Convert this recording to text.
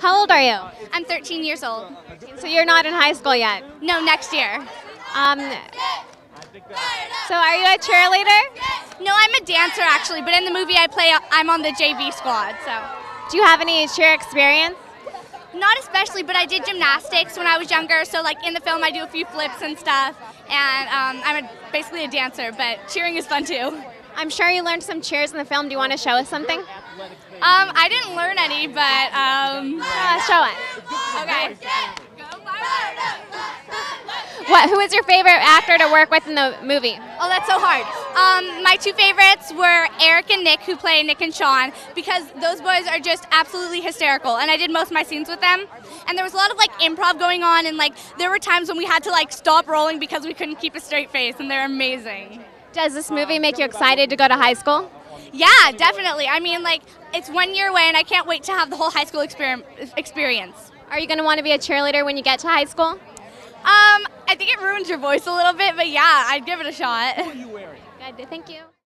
How old are you? I'm 13 years old. So you're not in high school yet. No, next year. Um, so are you a cheerleader? No, I'm a dancer actually, but in the movie I play, I'm on the JV squad. So, Do you have any cheer experience? not especially, but I did gymnastics when I was younger. So, like in the film, I do a few flips and stuff, and um, I'm a, basically a dancer. But cheering is fun too. I'm sure you learned some cheers in the film. Do you want to show us something? Um, I didn't learn any, but um, Uh, show us. okay. What? Who is your favorite actor to work with in the movie? Oh, that's so hard. Um, my two favorites were Eric and Nick, who play Nick and Shawn, because those boys are just absolutely hysterical, and I did most of my scenes with them. And there was a lot of like improv going on, and like there were times when we had to like stop rolling because we couldn't keep a straight face, and they're amazing. Does this movie make you excited to go to high school? Yeah, definitely. I mean, like it's one year away, and I can't wait to have the whole high school exper- experience. Are you going to want to be a cheerleader when you get to high school? Um, I think it ruins your voice a little bit, but yeah, I'd give it a shot. What are you wearing? Good. Thank you.